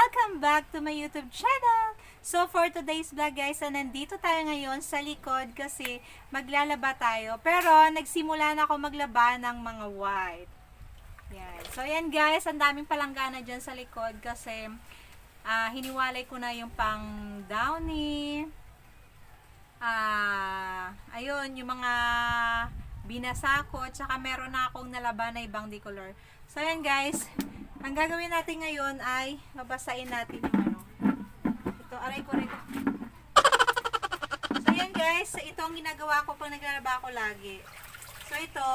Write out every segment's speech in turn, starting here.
Welcome back to my YouTube channel. So for today's vlog guys, ah, nandito tayo ngayon sa likod kasi maglalaba tayo. Pero nagsimula na ako maglaba ng mga white. Yan. So yan guys, ang daming palanggana dyan sa likod kasi ah, hiniwalay ko na yung pang downy. Ah, ayun, yung mga binasa ko, tsaka meron na akong nalaban na ibang decolor. So, yan guys. Ang gagawin natin ngayon ay babasain natin yung ano. Ito, aray ko rin. So, yan guys. Ito ang ginagawa ko pag naglalaba ako lagi. So, ito,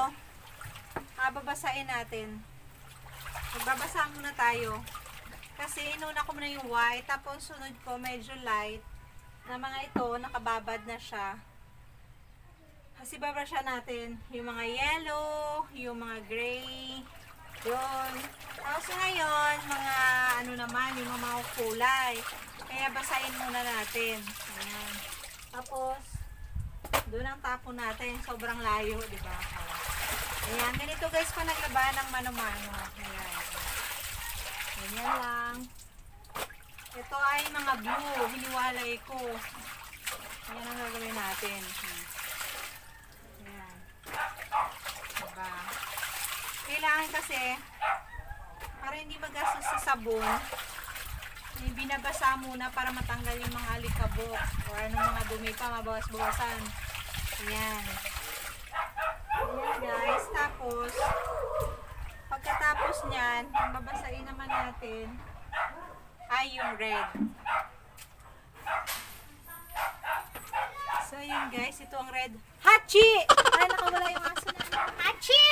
ah, babasain natin. Magbabasa muna tayo. Kasi inuna ko muna yung white, tapos sunod ko medyo light na mga ito, nakababad na siya. Kasi babasya natin yung mga yellow, yung mga gray, yun. Tapos ngayon, mga ano naman, yung mga kulay. Kaya basahin muna natin. Ayan. Tapos, doon ang tapo natin. Sobrang layo, di ba? Ayan. Ganito guys pa naglaba ng mano-mano. Ayan. Ganyan lang. Ito ay mga blue. Hiniwalay ko. Ayan ang gagawin natin. Ayan. Diba? Kailangan kasi, para hindi magastos sa sabon, may binabasa muna para matanggal yung mga alikabok o anong mga dumi pa, mabawas-bawasan. Ayan. Ayan guys. Tapos, pagkatapos niyan, ang babasain naman natin ay yung red. So, yun guys. Ito ang red. Hachi! Ay, nakawala yung aso na. Hachi!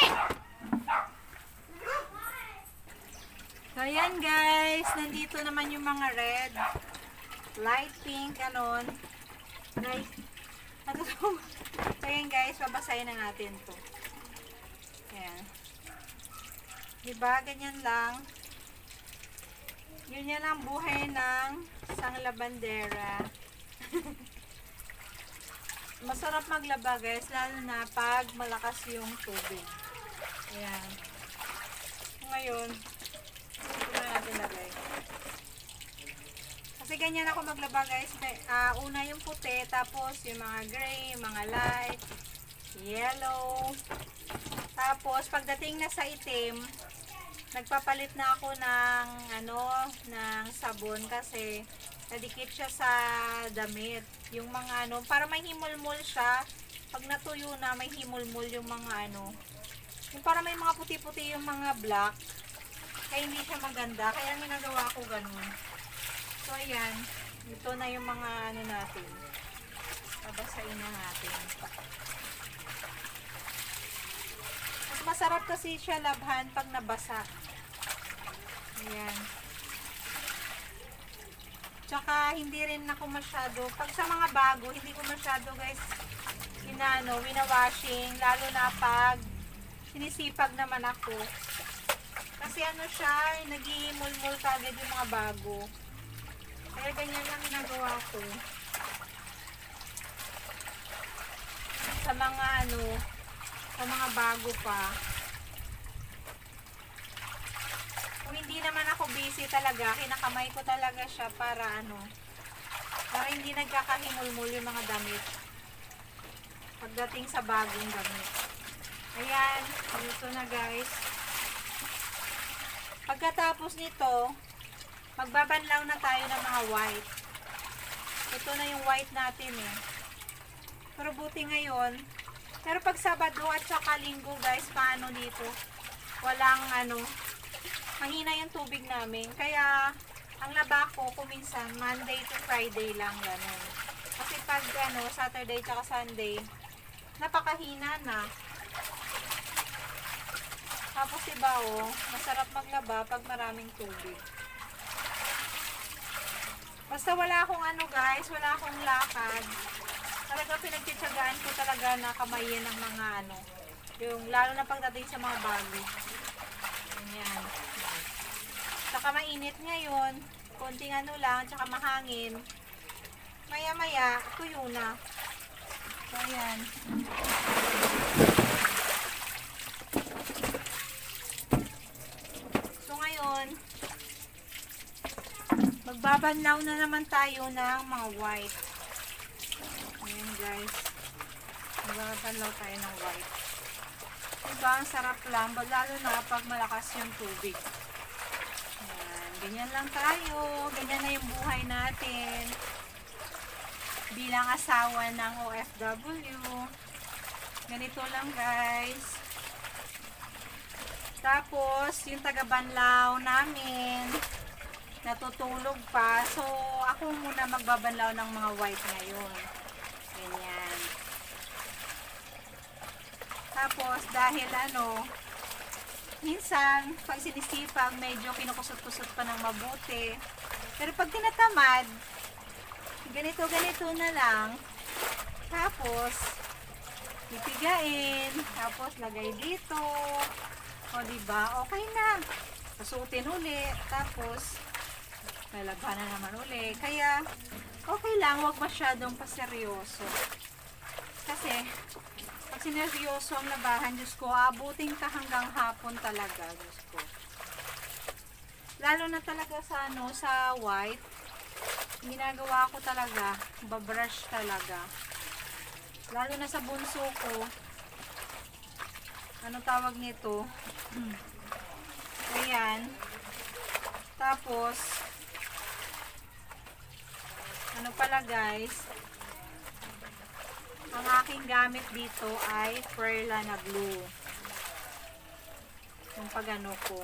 So, ayan guys. Nandito naman yung mga red. Light pink, ganon. Guys, to? So, ayan guys. Babasahin na natin to. Ayan. Diba? Ganyan lang. Yun yan ang buhay ng isang labandera. Masarap maglaba guys, lalo na pag malakas yung tubig. Ayan. Ngayon, natin lagay. Kasi ganyan ako maglaba guys. Ah, una yung puti, tapos yung mga gray, mga light, yellow. Tapos, pagdating na sa itim, nagpapalit na ako ng ano, ng sabon kasi nadikit siya sa damit. Yung mga ano, para may himulmul siya. Pag natuyo na, may himulmul yung mga ano. Yung para may mga puti-puti yung mga black. Kaya hindi siya maganda. Kaya ginagawa ko ganun. So, ayan. Ito na yung mga ano natin. Babasain na natin. Mas masarap kasi siya labhan pag nabasa. Ayan. Tsaka, hindi rin ako masyado, pag sa mga bago, hindi ko masyado guys, inano, winawashing, lalo na pag sinisipag naman ako. Kasi ano siya, nagihimulmul kagad yung mga bago. Kaya ganyan lang ginagawa ko. Sa mga ano, sa mga bago pa. Kung hindi naman ako busy talaga, kinakamay ko talaga siya para ano, para hindi nagkakahimulmul yung mga damit. Pagdating sa bagong damit. Ayan, ito na guys. Pagkatapos nito, magbabanlaw na tayo ng mga white. Ito na yung white natin eh. Pero buti ngayon, pero pag Sabado at saka Linggo guys, paano dito? Walang ano, mahina yung tubig namin. Kaya, ang laba ko, kuminsan, Monday to Friday lang, ganun. Kasi pag, ano, Saturday tsaka Sunday, napakahina na. Tapos, iba, oh, masarap maglaba pag maraming tubig. Basta wala akong ano, guys, wala akong lakad. Talaga pinagtitsagaan ko talaga na kamayin ng mga ano, yung, lalo na pagdating sa mga bago. Ganyan. Saka mainit ngayon, konting ano lang, tsaka mahangin. Maya maya, tuyo na. So, ayan. Ngayon, Magbabanlaw na naman tayo ng mga white. Ayan guys. Magbabanlaw tayo ng white. Diba? Ang sarap lang. Lalo na pag malakas yung tubig. Ayan. Ganyan lang tayo. Ganyan na yung buhay natin. Bilang asawa ng OFW. Ganito lang guys. Tapos, yung taga-banlaw namin, natutulog pa. So, ako muna magbabanlaw ng mga white ngayon. Ganyan. Tapos, dahil ano, minsan, pag sinisipag, medyo kinukusot-kusot pa ng mabuti. Pero pag tinatamad, ganito-ganito na lang. Tapos, pipigain. Tapos, lagay dito. O, diba? Okay na. Pasuotin uli. Tapos, lalabanan naman uli. Kaya, okay lang. Huwag masyadong paseryoso. Kasi, pag sineryoso ang labahan, Diyos ko, abutin ka hanggang hapon talaga, Diyos ko. Lalo na talaga sa, ano, sa white, ginagawa ko talaga, babrush talaga. Lalo na sa bunso ko, ano tawag nito? Ayan. Tapos, ano pala guys, ang aking gamit dito ay Perla na glue. Yung pagano ko.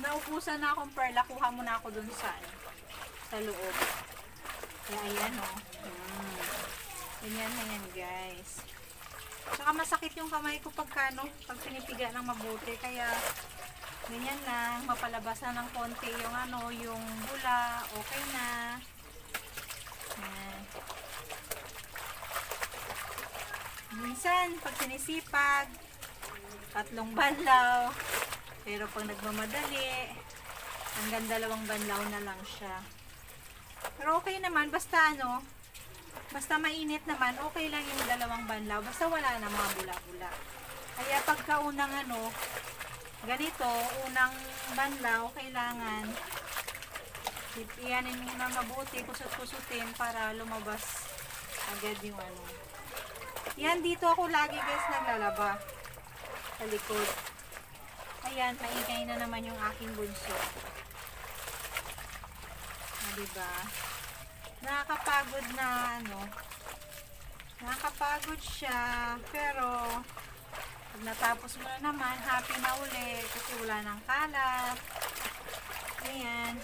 Naubusan na akong Perla, kuha mo na ako dun sa, sa loob. Kaya ayan o. Oh. Hmm. Ganyan na yan guys. Saka masakit yung kamay ko pagkano, pag pinipiga ng mabuti. Kaya, ganyan lang, mapalabas na ng konti yung ano, yung bula, okay na. Yan. Minsan, pag sinisipag, tatlong banlaw, pero pag nagmamadali, hanggang dalawang banlaw na lang siya. Pero okay naman, basta ano, basta mainit naman, okay lang yung dalawang banlaw, basta wala na mga bula-bula. Kaya pagka unang ano, ganito, unang banlaw, kailangan iyanin mo na mabuti, kusot-kusutin para lumabas agad yung ano. Yan, dito ako lagi guys naglalaba sa likod. Ayan, maingay na naman yung aking bunso. Ah, diba? Nakakapagod na ano. Nakakapagod siya. Pero, pag natapos mo na naman, happy na uli. Kasi wala nang kalat. Ayan.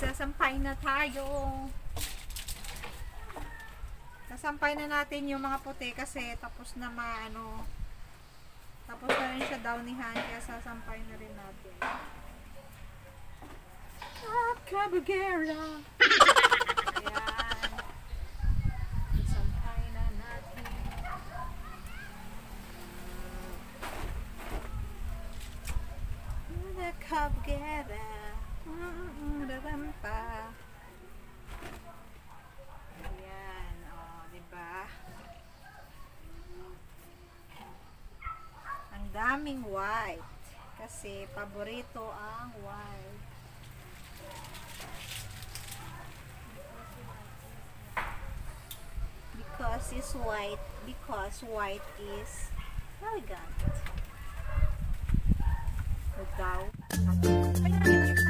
Magsasampay na tayo. Sasampay na natin yung mga puti kasi tapos na maano tapos na rin siya downihan kaya sasampay na rin natin. Ah, Cabagera! Ayan. Sasampay na natin. The Cabagera. Dadampa. Ayan, oh, di ba? Ang daming white. Kasi paborito ang white. Because it's white. Because white is elegant. Daw. So,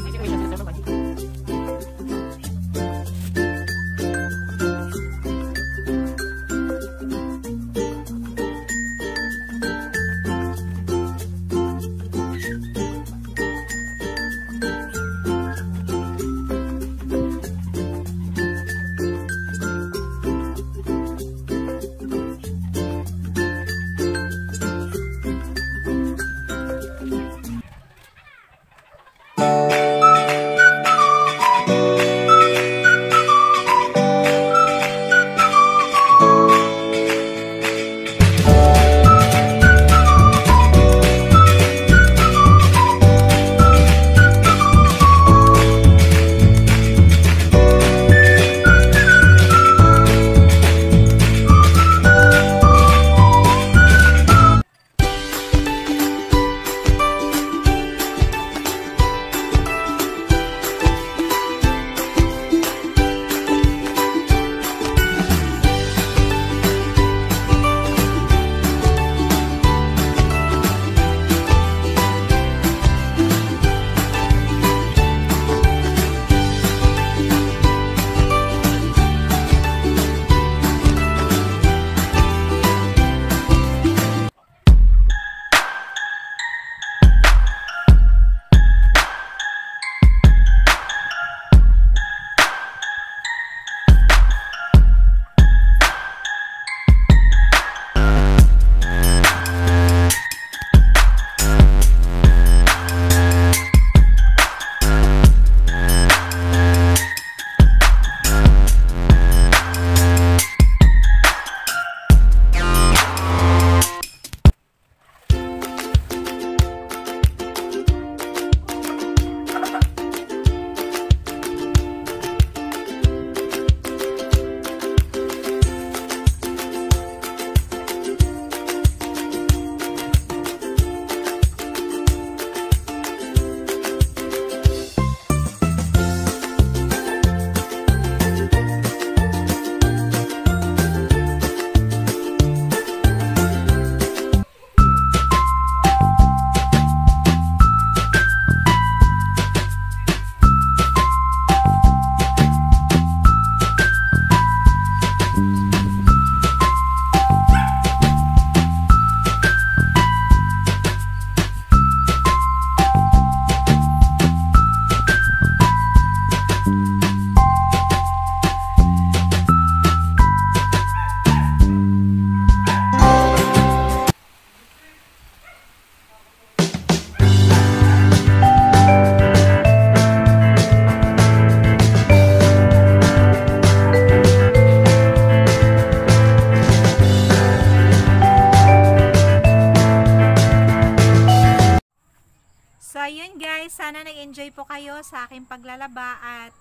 paglalaba at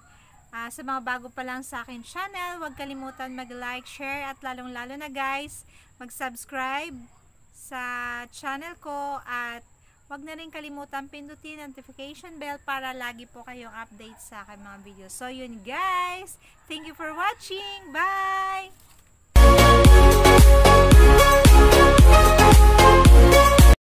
ah, sa mga bago pa lang sa akin channel, huwag kalimutan mag-like, share at lalong-lalo na guys, mag-subscribe sa channel ko at huwag na rin kalimutan pindutin notification bell para lagi po kayong update sa aking mga videos. So, yun guys, thank you for watching. Bye!